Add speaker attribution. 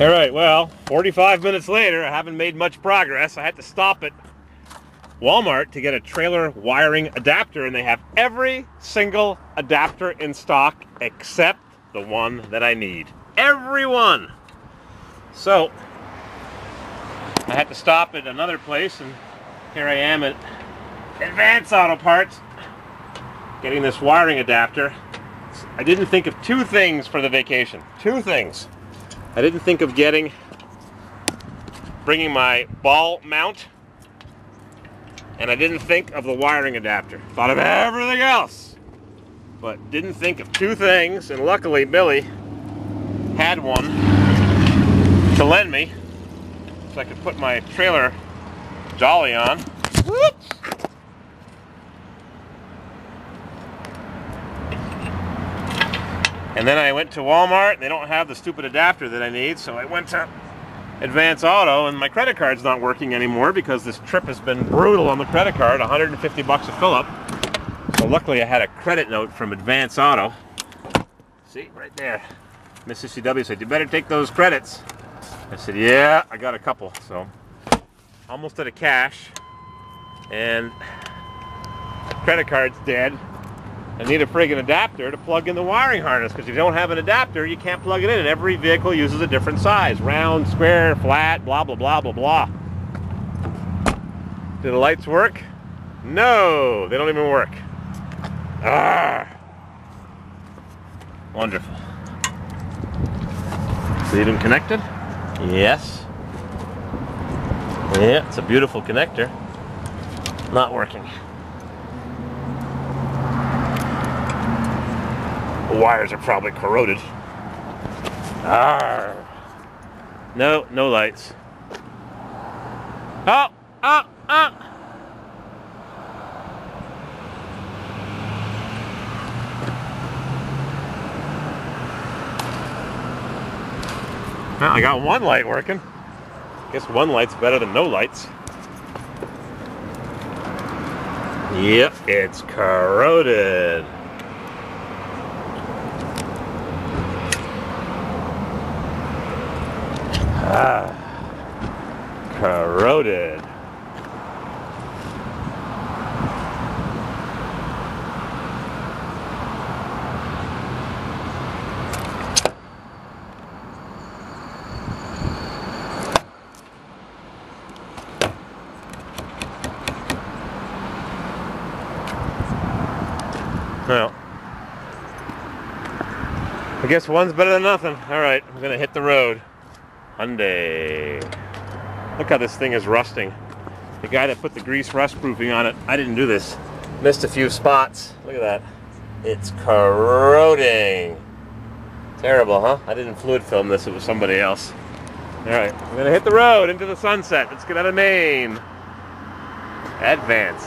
Speaker 1: All right, well, 45 minutes later, I haven't made much progress. I had to stop at Walmart to get a trailer wiring adapter, and they have every single adapter in stock except the one that I need. Every one. So, I had to stop at another place, and here I am at Advance Auto Parts getting this wiring adapter. I didn't think of two things for the vacation. Two things. I didn't think of getting, bringing my ball mount, and I didn't think of the wiring adapter. Thought of everything else, but didn't think of two things, and luckily Billy had one to lend me, so I could put my trailer dolly on. Whoops! And then I went to Walmart, and they don't have the stupid adapter that I need, so I went to Advance Auto, and my credit card's not working anymore because this trip has been brutal on the credit card, 150 bucks a fill-up. So luckily I had a credit note from Advance Auto. See, right there. Mrs. CW said, you better take those credits. I said, yeah, I got a couple, so almost out of cash, and credit card's dead. I need a friggin' adapter to plug in the wiring harness because if you don't have an adapter, you can't plug it in. And every vehicle uses a different size. Round, square, flat, blah, blah, blah, blah, blah. Do the lights work? No, they don't even work. Ah. Wonderful. See them connected? Yes. Yeah, it's a beautiful connector. Not working. Wires are probably corroded. Ah. No, no lights. Oh, oh, oh. Well, I got one light working. Guess one light's better than no lights. Yep, it's corroded. Corroded. Well, I guess one's better than nothing. All right, I'm gonna hit the road. Hyundai. Look how this thing is rusting. The guy that put the grease rust proofing on it, I didn't do this. Missed a few spots. Look at that. It's corroding. Terrible, huh? I didn't fluid film this, it was somebody else. All right, I'm gonna hit the road into the sunset. Let's get out of Maine. Advance.